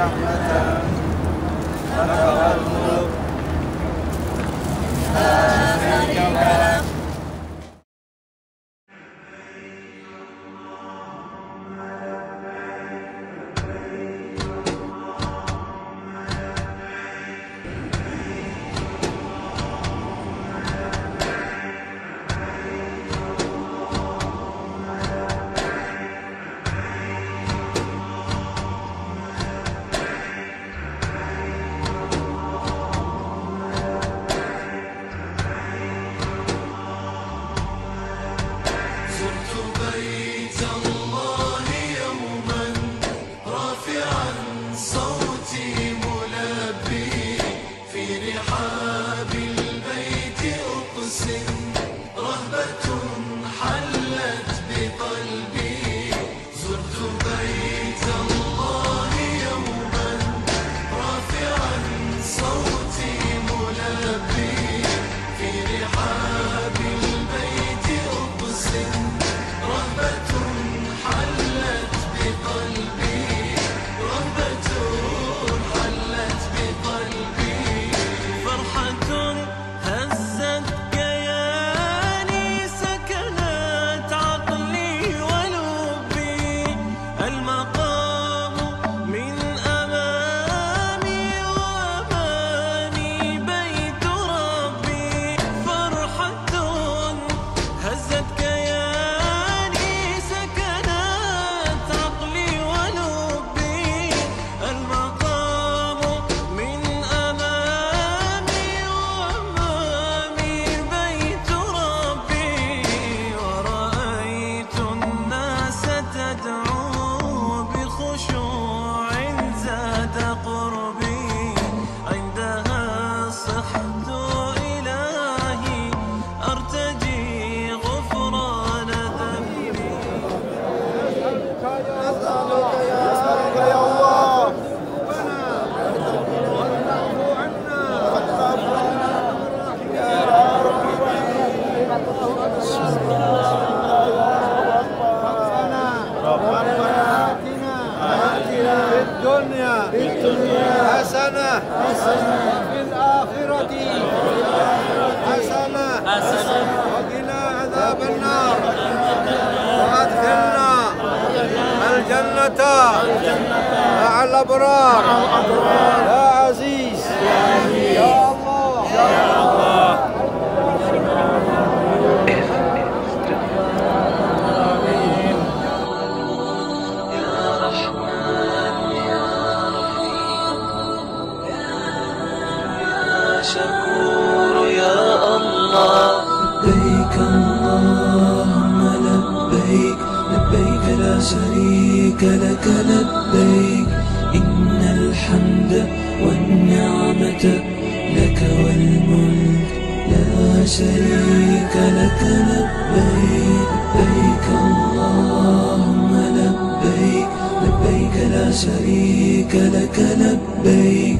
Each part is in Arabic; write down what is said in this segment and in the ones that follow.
نعمة لك الملك الدنيا في الدنيا حسنة حسنة الآخرة حسنة وقنا عذاب النار. وأدخلنا الجنة مع الأبرار يا عزيز يا الله يا الله. شكور يا الله. لبيك اللهم لبيك لبيك لا شريك لك لبيك. إن الحمد والنعمة لك والملك لا شريك لك. لبيك لبيك اللهم لبيك لبيك لا شريك لك لبيك.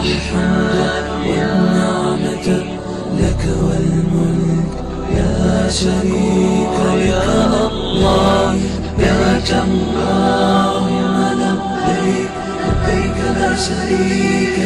يا رحمن والنعمة لك والملك لا شريك يا الله يا جبار يا لبيك لبيك لا شريك